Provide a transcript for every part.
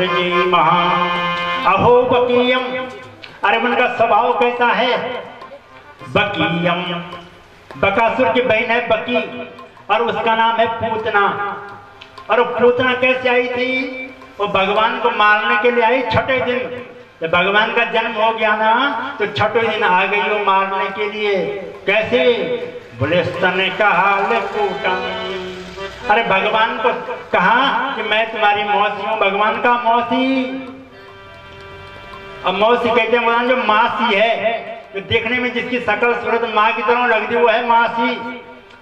सृजी महा। अहो बकीयम अरे उनका स्वभाव कैसा है? बकीयम बकासुर की बहन है बकी और उसका नाम है पूतना। और पूतना कैसे आई थी? वो भगवान को मारने के लिए आई छठे दिन। जब भगवान का जन्म हो गया ना तो छठे दिन आ गई वो मारने के लिए। कैसे? बोले स्तन कहा कूटम अरे भगवान को कहा कि मैं तुम्हारी मौसी हूँ, भगवान का मौसी। अब मौसी कहते हैं, भगवान, जो मासी है, जो देखने में जिसकी शकल सूरत माँ की तरह लगती वो है मासी।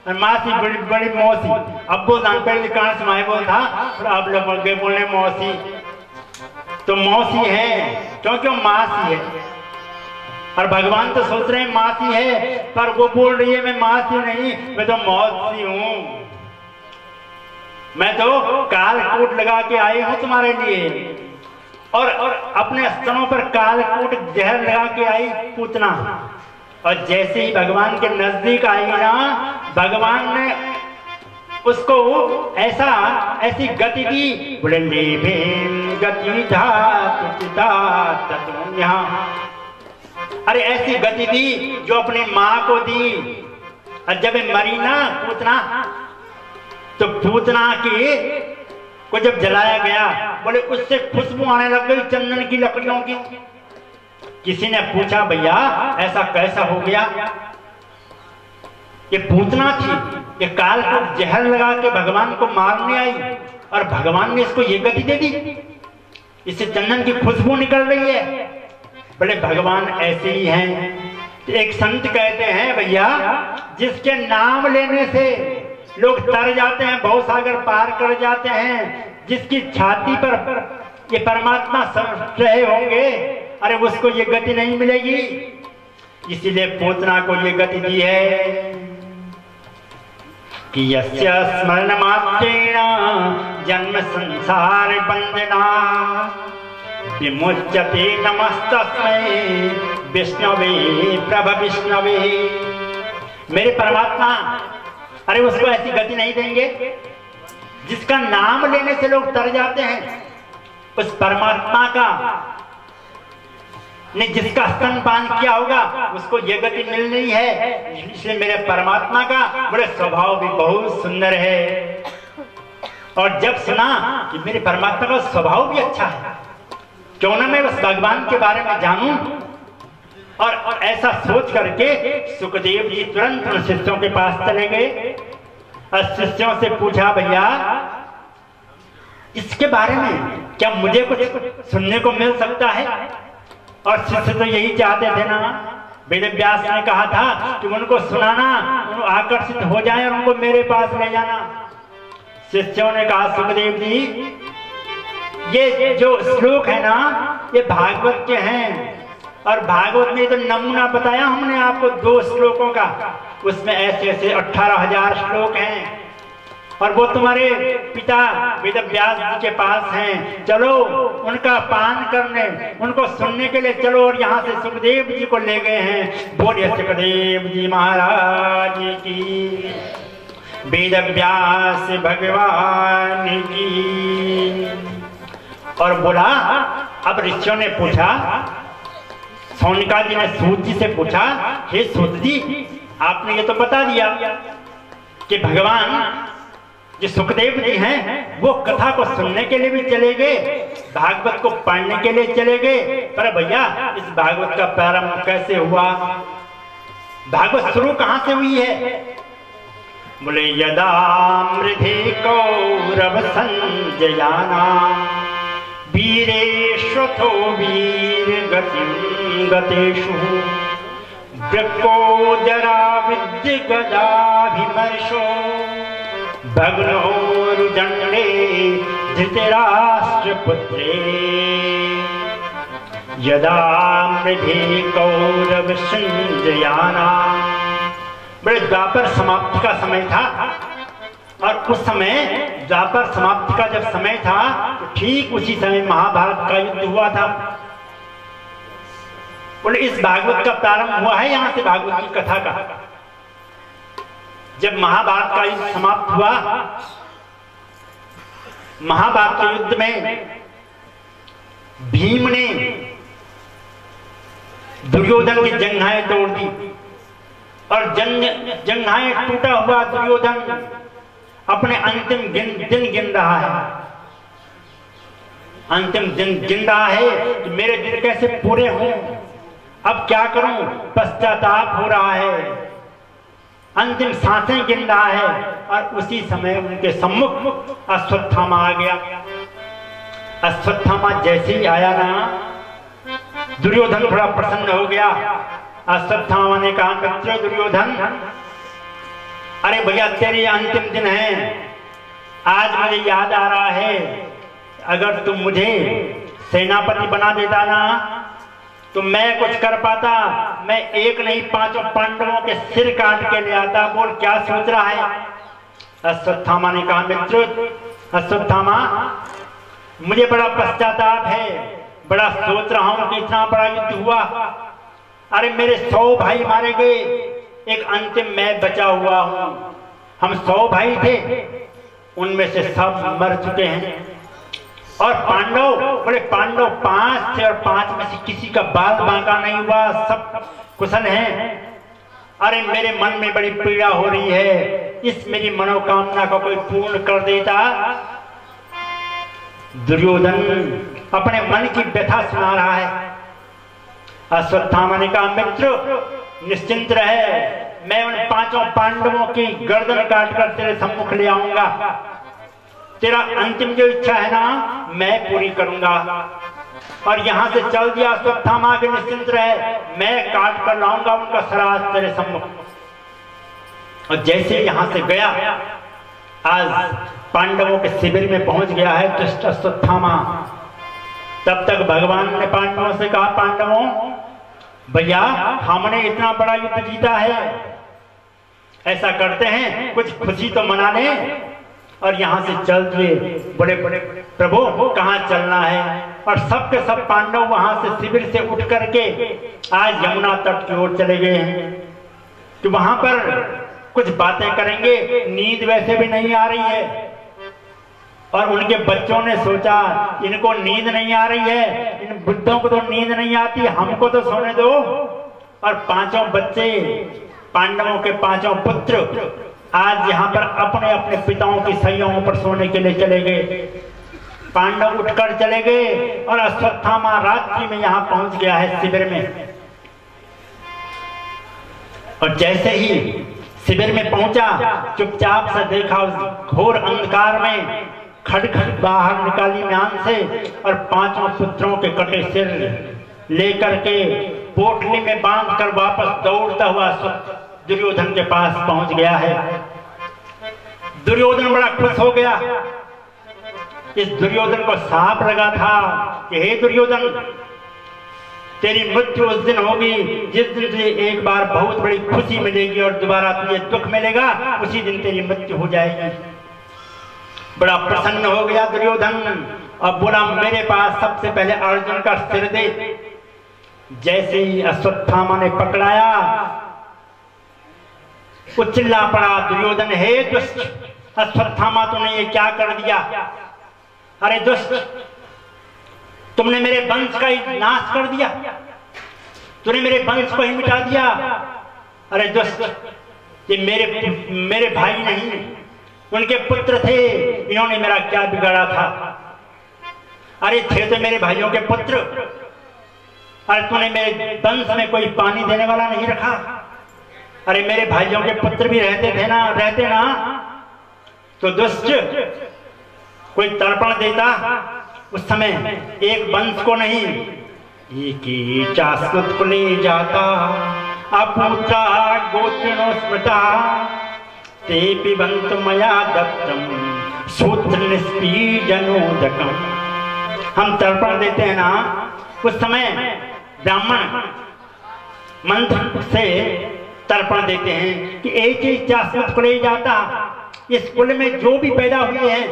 और मासी बड़ी बड़ी मौसी। अब वो जान पहले कारण समाये बोल था, और अब लोग गए बोलने मौसी। तो मौसी है, क्योंकि मासी है। और भगवान तो सोच रहे हैं, मासी है, पर वो बोल रही है, मैं मासी नहीं, मैं तो मौसी हूँ। मैं तो कालकूट लगा के आई हूँ तुम्हारे लिए। और और अपने स्तनों पर कालकूट जहर लगा के आई पूतना। और जैसे ही भगवान के नज़दीक आई ना, भगवान ने उसको ऐसा, ऐसी गति दी बोले, ले गति यहाँ अरे ऐसी गति दी जो अपनी माँ को दी। और जब मरी ना, पूतना तो पूतना की को जब जलाया गया, बोले, उससे खुशबू आने लग गई चंदन की लकड़ियों की। किसी ने पूछा, भैया, ऐसा कैसा हो गया? ये पूतना थी ये काल को जहर लगा के भगवान को मारने आई और भगवान ने इसको ये गति दे दी। इससे चंदन की खुशबू निकल रही है। बोले, भगवान ऐसे ही हैं। एक संत कहते हैं, भैया, जिसके नाम लेने से लोग तर जाते हैं, बहुत सागर पार कर जाते हैं, जिसकी छाती पर ये परमात्मा रहे होंगे, अरे उसको ये गति नहीं मिलेगी। इसीलिए पोतना को ये गति दी है कि यस्य स्मरण मात्रेण जन्म संसार बंदना विमुच्यते नमस्तस्मै विष्णवे प्रभ विष्णवे मेरे परमात्मा अरे उसको ऐसी गति नहीं देंगे। जिसका नाम लेने से लोग तर जाते हैं, उस परमात्मा का ने जिसका स्तनपान किया होगा, उसको ये गति मिल रही है। इसलिए मेरे परमात्मा का बड़े स्वभाव भी बहुत सुंदर है। और जब सुना कि मेरे परमात्मा का स्वभाव भी अच्छा है, क्यों ना मैं उस भगवान के बारे में जानूं? और, ऐसा सोच करके सुखदेव जी तुरंत शिष्यों के पास चले गए और शिष्यों से पूछा भैया इसके बारे में क्या मुझे कुछ सुनने को मिल सकता है? और शिष्य तो यही चाहते थे ना। वेद व्यास ने कहा था कि उनको सुनाना उनको आकर्षित हो जाए और उनको मेरे पास ले जाना। शिष्यों ने कहा सुखदेव जी ये जो श्लोक है ना ये भागवत के हैं। और भागवत में तो नमूना बताया हमने आपको दो श्लोकों का, उसमें ऐसे ऐसे अठारह हज़ार श्लोक हैं। और वो तुम्हारे पिता वेद व्यास जी के पास हैं। चलो, उनका पान करने, उनको सुनने के लिए चलो और यहाँ से सुखदेव जी को ले गए हैं। बोलिए सुखदेव जी महाराज की, वेद व्यास भगवान की। और बोला, अब ऋषियों ने पूछा सोनिका जी ने सूत जी से पूछा, हे सूत जी आपने ये तो बता दिया कि भगवान जो सुखदेव जी हैं, वो कथा को सुनने के लिए भी चले गए, भागवत को पढ़ने के लिए चले गए। पर भैया, इस भागवत का प्रारंभ कैसे हुआ? भागवत शुरू कहाँ से हुई है? बोले, यदा मृधि कौरव संजयाना वीरेश्वथो वीर गति गतेषु। वृको जरा विद्य गदाभिमर्शो भग्नोरुदण्डे धृतराष्ट्रपुत्रे। यदा मृधि कौरव संजयाना। बड़े द्वापर समाप्ति का समय था। और उस समय द्वापर समाप्ति का जब समय था तो ठीक उसी समय महाभारत का युद्ध हुआ था। बोले इस भागवत का प्रारंभ हुआ है, यहाँ से भागवत की कथा का। जब महाभारत का युद्ध समाप्त हुआ, महाभारत के युद्ध में भीम ने दुर्योधन की जंघाएँ तोड़ दी। और जंग, जंघाएँ टूटा हुआ दुर्योधन अपने अंतिम गिन, दिन गिन रहा है। अंतिम दिन गिन रहा है कि मेरे दिन कैसे पूरे हों। अब क्या करूँ? पश्चाताप हो रहा है। अंतिम साँसें गिन रहा है और उसी समय उनके सम्मुख अश्वत्थामा आ गया। अश्वत्थामा जैसे ही आया ना दुर्योधन थोड़ा प्रसन्न हो गया। अश्वत्थामा ने कहा मित्र दुर्योधन अरे भैया, तेरे अंतिम दिन है। आज मुझे याद आ रहा है, अगर तुम मुझे सेनापति बना देता ना तो मैं कुछ कर पाता। मैं एक नहीं, पाँचों पांडवों के सिर काट के ले आता। बोल, क्या सोच रहा है? अश्वत्थामा ने कहा, मित्र, अश्वत्थामा, मुझे बड़ा पश्चाताप है। बड़ा सोच रहा हूँ कि इतना बड़ा युद्ध हुआ। अरे मेरे सौ भाई मारे गए। एक अंतिम मैं बचा हुआ हूँ। हम सौ भाई थे, उनमें से सब मर चुके हैं। और पांडव बड़े पांडव पाँच थे और पाँच में से किसी का बाल बांका नहीं हुआ, सब कुशल हैं। अरे, मेरे मन में बड़ी पीड़ा हो रही है। इस मेरी मनोकामना को कोई पूर्ण कर देता। दुर्योधन अपने मन की व्यथा सुना रहा है। अश्वत्थामा ने कहा, मित्र निश्चिंत रहे। मैं उन पाँचों पांडवों की गर्दन काटकर तेरे सम्मुख ले आऊँगा। तेरा अंतिम जो इच्छा है ना, मैं पूरी करूँगा। और यहाँ से चल दिया स्वत्थामा के निश्चिंत रहे। मैं काट कर लाऊँगा उनका सराज तेरे सम्मुख। और जैसे यहाँ से गया, आज पांडवों के शिविर में पहुँच गया है दुष्ट अश्वत्थामा तब तक भगवान ने पांडवों से कहा, पांडवों भैया, हमने इतना बड़ा युद्ध जीता है। ऐसा करते हैं, कुछ खुशी तो मना लें। और यहाँ से चल दिए बड़े बड़े प्रभु, कहाँ चलना है? और सब के सब पांडव वहाँ से शिविर से उठ करके आज यमुना तट की ओर चले गए हैं। कि वहाँ पर कुछ बातें करेंगे, नींद वैसे भी नहीं आ रही है। और उनके बच्चों ने सोचा, इनको नींद नहीं आ रही है, इन बुद्धों को तो नींद नहीं आती, हमको तो सोने दो। और पाँचों बच्चे, पांडवों के पाँचों पुत्र, आज यहाँ पर अपने अपने पिताओं की सैयों पर सोने के लिए चले गए। पांडव उठकर चले गए और अश्वत्थामा रात्रि में यहाँ पहुँच गया है शिविर में। और जैसे ही शिविर में पहुँचा, चुपचाप से देखा उस घोर अंधकार में खड़ बाहर निकाली म्यान से और पाँचों पुत्रों के कटे सिर लेकर के पोटली में बाँध कर वापस दौड़ता हुआ दुर्योधन के पास पहुँच गया है। दुर्योधन बड़ा खुश हो गया। इस दुर्योधन को साफ़ लगा था कि, हे दुर्योधन, तेरी मृत्यु उस दिन होगी, जिस दिन तुझे एक बार बहुत बड़ी खुशी मिलेगी और दोबारा तुझे दुख मिलेगा, उसी दिन तेरी मृत्यु हो जाएगी। बड़ा प्रसन्न हो गया दुर्योधन। अब बोला, मेरे पास सबसे पहले अर्जुन का सिर दे। जैसे ही अश्वत्थामा ने पकड़ाया चिल्ला पड़ा दुर्योधन, हे दुष्ट, अश्वत्थामा तुमने ये क्या कर दिया? अरे दुष्ट, तुमने मेरे वंश का ही नाश कर दिया। तूने मेरे वंश को ही मिटा दिया। अरे दुष्ट, ये मेरे मेरे भाई नहीं उनके पुत्र थे, इन्होंने मेरा क्या बिगाड़ा था? अरे थे तो मेरे भाइयों के पुत्र। अरे तूने मेरे वंश में कोई पानी देने वाला नहीं रखा? अरे मेरे भाइयों के पुत्र भी रहते थे ना, रहते ना? तो दुष्ट कोई तर्पण देता उस समय एक वंश को नहीं, एक ले जाता। अपुत्रा गोत्रिणो स्मृता ते पिबंत मया दत्तम। सूत्र निष्पीजनोदकम हम तर्पण देते हैं ना। उस समय ब्राह्मण मंत्र से तर्पण देते हैं कि एक ही जासूस को ले जाता। इस कुल में जो भी पैदा हुए हैं,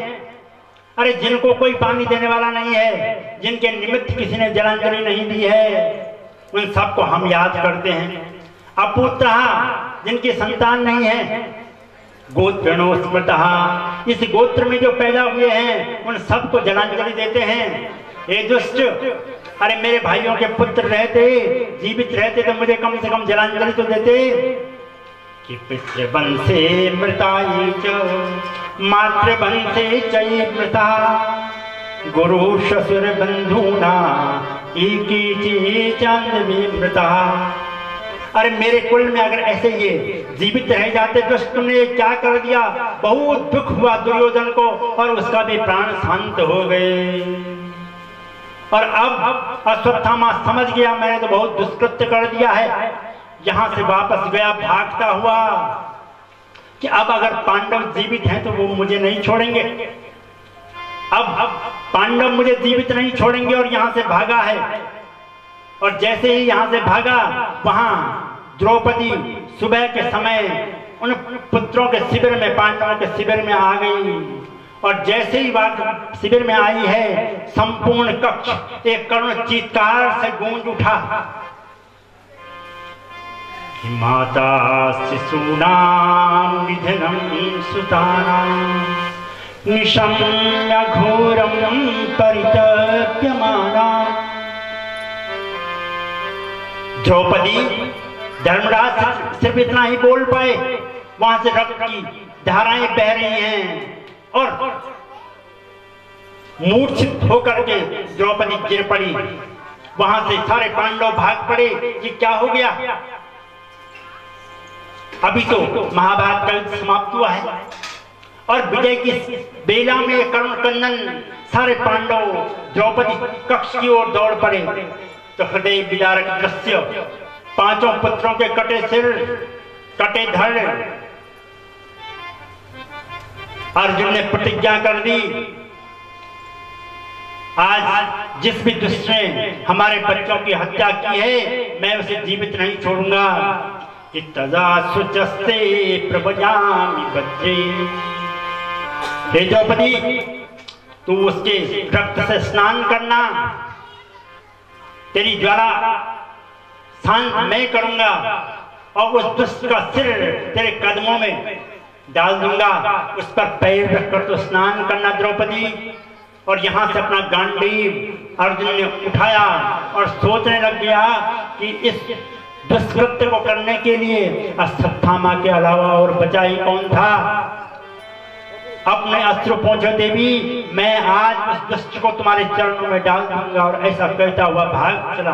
अरे जिनको कोई पानी देने वाला नहीं है, जिनके निमित्त किसी ने जलांजलि नहीं दी है, उन सबको हम याद करते हैं। अपुत्र जिनकी संतान नहीं है गोत्र इस गोत्र में जो पैदा हुए हैं, उन सबको जलांजलि देते हैं। हे दुष्ट, अरे मेरे भाइयों के पुत्र रहते, जीवित रहते तो मुझे कम से कम जलांजलि तो देते। कि पितृवंशे मृताई च मातृवंशे चई मृता। गुरु ससुर बंधुना, एक मृता। अरे मेरे कुल में अगर ऐसे ये जीवित रह जाते तो तुमने क्या कर दिया? बहुत दुख हुआ दुर्योधन को और उसका भी प्राण शांत हो गए। और अब अश्वत्थामा समझ गया, मैंने तो बहुत दुष्कृत्य कर दिया है। यहाँ से वापस गया, भागता हुआ कि अब अगर पांडव जीवित हैं तो वो मुझे नहीं छोड़ेंगे। अब अब पांडव मुझे जीवित नहीं छोड़ेंगे और यहाँ से भागा है। और जैसे ही यहाँ से भागा, वहाँ द्रौपदी सुबह के समय उन पुत्रों के शिविर में, पांडवों के शिविर में आ गई। और जैसे ही बात शिविर में आई है, संपूर्ण कक्ष एक करुण चीतकार से गूंज उठा। माता शिशूनाम निधनम सुतानाम निशम्य घोरम परितप्यमाना द्रौपदी धर्मराज सिर्फ़ इतना ही बोल पाए, वहाँ से रक्त की धाराएँ बह रही हैं और मूर्छित होकर के द्रौपदी गिर पड़ी। वहाँ से सारे पांडव भाग पड़े कि क्या हो गया? अभी तो महाभारत का समाप्त हुआ है और विजय की बेला में करुण कंदन सारे पांडव द्रौपदी कक्ष की ओर दौड़ पड़े। तो हृदय विदारक दृश्य पाँचों पुत्रों के कटे सिर, कटे धड़ अर्जुन ने प्रतिज्ञा कर दी, आज जिस भी दुष्ट ने हमारे बच्चों की हत्या की है, मैं उसे जीवित नहीं छोड़ूँगा। तजा सुचस्ते प्रभजामी बच्चे। हे द्रौपदी तू उसके रक्त से स्नान करना। तेरी ज्वाला शांत मैं करूँगा और उस दुष्ट का सिर तेरे कदमों में डाल दूँगा। उस पर पैर रखकर तो स्नान करना द्रौपदी। और यहाँ से अपना गांडीव अर्जुन ने उठाया और सोचने लग गया कि इस दुष्कृत्य को करने के लिए अश्वत्थामा के अलावा और बचा ही कौन था? अपने अस्त्र पहुंचो देवी, मैं आज उस दुष्ट को तुम्हारे चरणों में डाल दूँगा और ऐसा कहता हुआ भाग चला।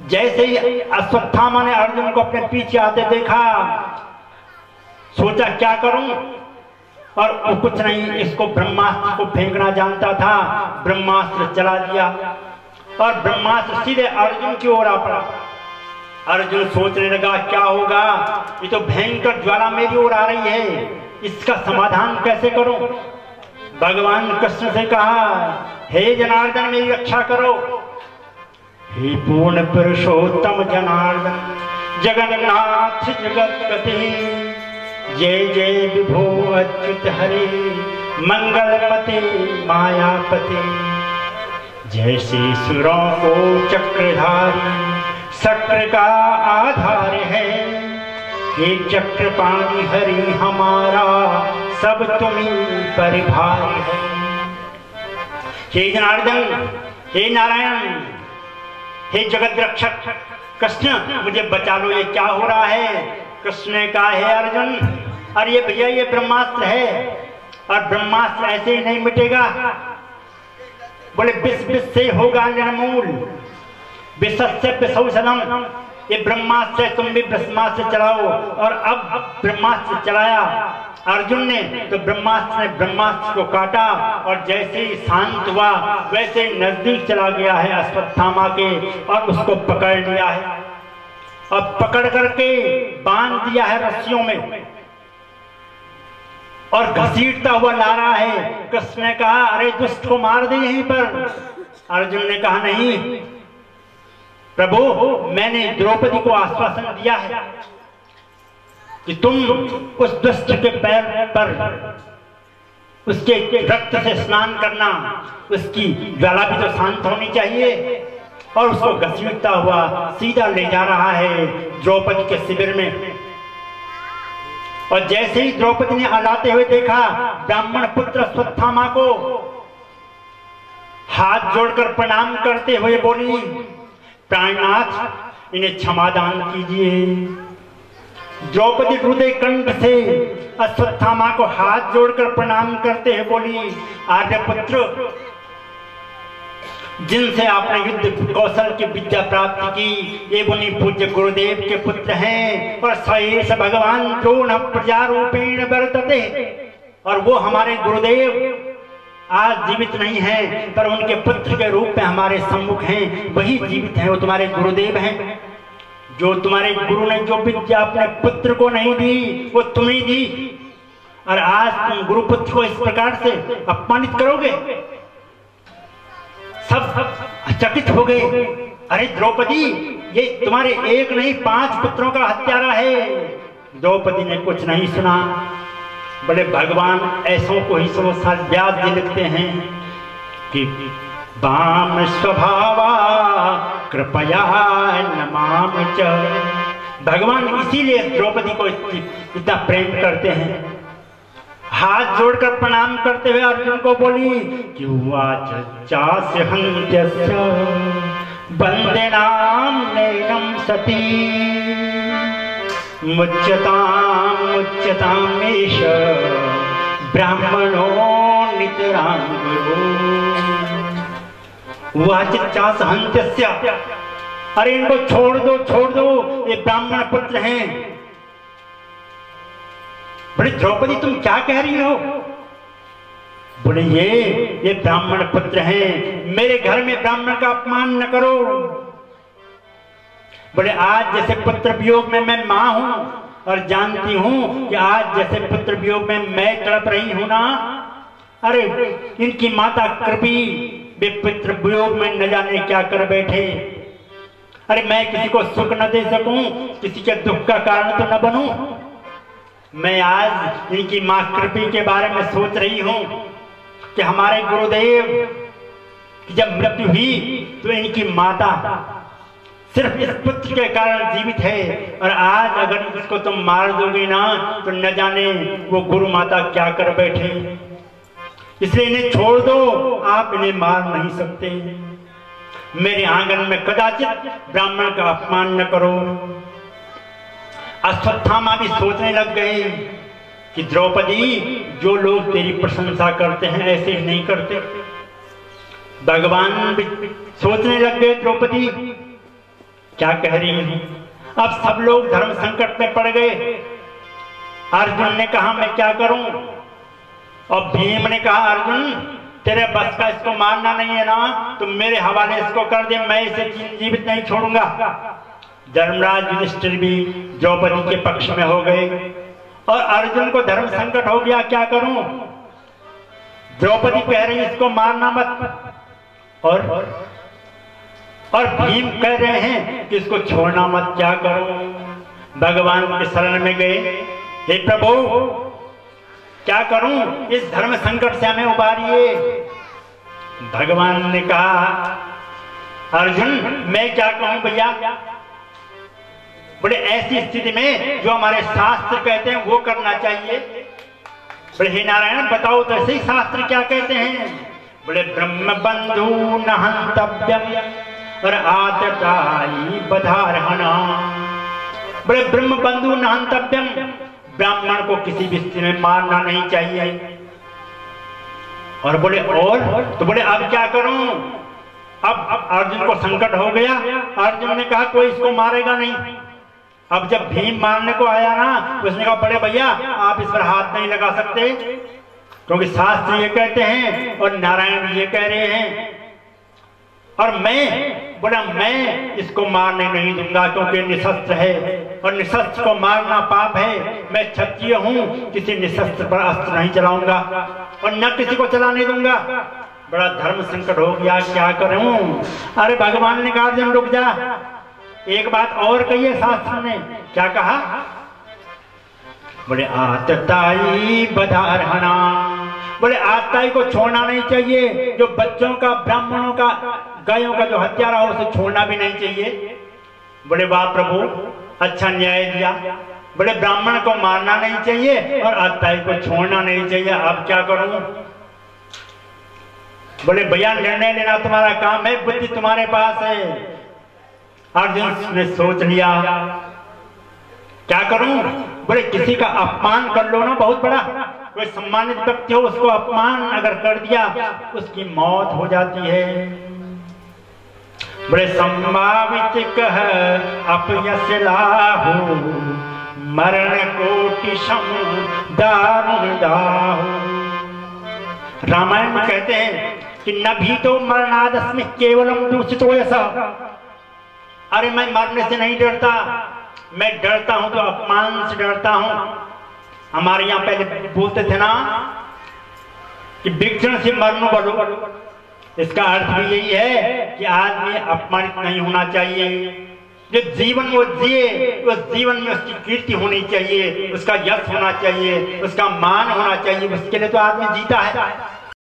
जैसे ही अश्वत्थामा ने अर्जुन को अपने पीछे आते देखा, सोचा क्या करूँ? और कुछ नहीं, इसको ब्रह्मास्त्र को फेंकना जानता था। ब्रह्मास्त्र चला दिया और ब्रह्मास्त्र सीधे अर्जुन की ओर आ पड़ा। अर्जुन सोचने लगा, क्या होगा? ये तो भयंकर ज्वाला मेरी ओर आ रही है। इसका समाधान कैसे करूँ? भगवान कृष्ण से कहा, हे जनार्दन, मेरी रक्षा करो। पूर्ण पुरुषोत्तम जनार्दन, जगन्नाथ जगतपति। जय जय विभो अच्युत हरे मायापते। जय श्री सुरों को चक्रधारी शक्र का आधार है। हे चक्र पानी हरि हमारा, सब तुम्हें परिभार है। हे जनार्दन, हे नारायण हे जगत रक्षक, कृष्ण, मुझे बचा लो, ये क्या हो रहा है? कृष्ण ने कहा, है अर्जुन, अरे ये भैया, ये ब्रह्मास्त्र है, और ब्रह्मास्त्र ऐसे ही नहीं मिटेगा। बोले विष विष से होगा निर्मूल विषौषधम ये ब्रह्मास्त्र तुम भी ब्रह्मास्त्र चलाओ। और अब ब्रह्मास्त्र चलाया। अर्जुन ने तो ब्रह्मास्त्र ने ब्रह्मास्त्र को काटा और जैसे ही शांत हुआ, वैसे नज़दीक चला गया है अश्वत्थामा के और उसको पकड़ लिया है। और पकड़ करके बाँध दिया है रस्सियों में और घसीटता हुआ ला रहा है। कृष्ण ने कहा, अरे दुष्ट को मार दे यहीं पर। अर्जुन ने कहा, नहीं, प्रभु, मैंने द्रौपदी को आश्वासन दिया है। कि तुम उस दुष्ट के पैर पर उसके रक्त से स्नान करना, उसकी ज्वाला भी तो शांत होनी चाहिए। और उसको घसीटता हुआ सीधा ले जा रहा है द्रौपदी के शिविर में। और जैसे ही द्रौपदी ने अलाते हुए देखा, ब्राह्मण पुत्र स्वत्थामा को हाथ जोड़कर प्रणाम करते हुए बोली, प्राणनाथ, इन्हें क्षमादान कीजिए। द्रौपदी हृदय कंठ से अश्वत्थामा को हाथ जोड़कर प्रणाम करते हैं, बोली आर्यपुत्र जिनसे आपने युद्ध कौशल की विद्या प्राप्त की, ये मुनि पूज्य गुरुदेव के पुत्र हैं और सहेश भगवान द्रोण प्रजारूपेण वर्तते और वो हमारे गुरुदेव आज जीवित नहीं है, पर उनके पुत्र के रूप में हमारे सम्मुख हैं, वही जीवित हैं, वो तुम्हारे गुरुदेव हैं। जो तुम्हारे गुरु ने जो विद्या अपने पुत्र को नहीं दी, वो तुम्हें दी। और आज तुम गुरु पुत्र को इस प्रकार से अपमानित करोगे? सब चकित हो गए। अरे द्रौपदी, ये तुम्हारे एक नहीं, पाँच पुत्रों का हत्यारा है। द्रौपदी ने कुछ नहीं सुना। बड़े भगवान ऐसों को ही सौ साल ब्याज जी लिखते हैं कि बाम स्वभावा कृपया नमाम च। भगवान इसीलिए द्रौपदी को इतना प्रेम करते हैं। हाथ जोड़कर प्रणाम करते हुए अर्जुन को बोली बंदे नाम नैनम सती। मुच्यताम मुच्यतामेश, ब्राह्मणो नितरांगो वाचास हंत्य अरे इनको छोड़ दो छोड़ दो, ये ब्राह्मण पुत्र हैं। बोले, द्रौपदी, तुम क्या कह रही हो? बोले, ये ये ब्राह्मण पुत्र हैं। मेरे घर में ब्राह्मण का अपमान न करो। बोले, आज जैसे पुत्र वियोग में मैं माँ हूँ और जानती हूँ कि आज जैसे पुत्र वियोग में मैं तड़प रही हूँ ना। अरे, इनकी माता कृपी वे पुत्र वियोग में न जाने क्या कर बैठे। अरे मैं किसी को सुख न दे सकूँ, किसी के दुख का कारण तो न बनूं। मैं आज इनकी माँ कृपी के बारे में सोच रही हूँ कि हमारे गुरुदेव की जब मृत्यु हुई तो इनकी माता सिर्फ़ इस पुत्र के कारण जीवित है। और आज अगर इसको तुम मार दोगे ना तो न जाने वो गुरु माता क्या कर बैठे। इसलिए इन्हें छोड़ दो। आप इन्हें मार नहीं सकते। मेरे आँगन में कदाचित ब्राह्मण का अपमान न करो। अश्वत्थामा भी सोचने लग गए कि द्रौपदी, जो लोग तेरी प्रशंसा करते हैं, ऐसे नहीं करते। भगवान भी सोचने लग गए, द्रौपदी, क्या कह रही है? अब सब लोग धर्म संकट में पड़ गए। अर्जुन ने कहा, मैं क्या करूँ? और भीम ने कहा, अर्जुन, तेरे बस का इसको मारना नहीं है ना? तुम मेरे हवाले इसको कर दे, मैं इसे जीवित नहीं छोड़ूँगा। धर्मराज युधिष्ठिर भी द्रौपदी के पक्ष में हो गए। और अर्जुन को धर्म संकट हो गया, क्या करूँ? द्रौपदी कह रही, इसको मारना मत। और और भीम कह रहे हैं कि इसको छोड़ना मत, क्या करो? भगवान के शरण में गए। हे प्रभु क्या करूँ? इस धर्म संकट से हमें उबारिए। भगवान ने कहा, अर्जुन, मैं क्या कहूँ भैया? बोले ऐसी स्थिति में जो हमारे शास्त्र कहते हैं, वो करना चाहिए। बोले हे नारायण, बताओ तो ऐसे शास्त्र क्या कहते हैं? बोले ब्रह्म बंधु नहंतव्यम, और आदताई बधारहना बोले ब्रह्म बंधु नहंतव्यम ब्राह्मण को किसी भी स्थिति में मारना नहीं चाहिए। और बोले, और? तो बोले, अब क्या करूँ? अब अब अर्जुन को संकट हो गया। अर्जुन ने कहा, कोई इसको मारेगा नहीं। अब जब भीम मारने को आया ना तो उसने कहा, बड़े भैया, आप इस पर हाथ नहीं लगा सकते। क्योंकि शास्त्र ये कहते हैं और नारायण ये कह रहे हैं। और मैं बोला मैं इसको मारने नहीं दूँगा, क्योंकि निशस्त्र है। और निशस्त्र को मारना पाप है। मैं क्षत्रिय हूँ, किसी निशस्त्र पर अस्त्र नहीं चलाऊँगा और न किसी को चलाने दूँगा। बड़ा धर्म संकट हो गया, क्या करूँ? अरे भगवान ने कहा, जन रुक जा। एक बात और कही है शास्त्र ने। क्या कहा? बोले, आतताई बधारहना। बोले, आतताई को छोड़ना नहीं चाहिए। जो बच्चों का, ब्राह्मणों का गायों का जो हत्यारा हो उसे छोड़ना भी नहीं चाहिए। बोले वाह प्रभु अच्छा न्याय दिया। बोले ब्राह्मण को मारना नहीं चाहिए और आतताई को छोड़ना नहीं चाहिए। अब क्या करूँ? बोले भैया निर्णय लेना तुम्हारा काम है, बुद्धि तुम्हारे पास है। अर्जुन ने सोच लिया, क्या करूँ? बोले किसी का अपमान कर लो ना, बहुत बड़ा। कोई सम्मानित व्यक्ति हो, उसको अपमान अगर कर दिया, उसकी मौत हो जाती है। बड़े संभावित कह, अपयस मरण कोटि सम रामायण में कहते हैं कि नभी तो मरणादस्मि केवलम दूषित हो ऐसा। अरे मैं मरने से नहीं डरता, मैं डरता हूँ तो अपमान से डरता हूँ। हमारे यहाँ पहले बोलते थे ना कि विक्षण से मरनो बलो इसका अर्थ भी यही है कि आदमी अपमानित नहीं होना चाहिए। जो जीवन वो जिए उस जीवन में उसकी कीर्ति होनी चाहिए, उसका यश होना चाहिए, उसका मान होना चाहिए, उसके लिए तो आदमी जीता है।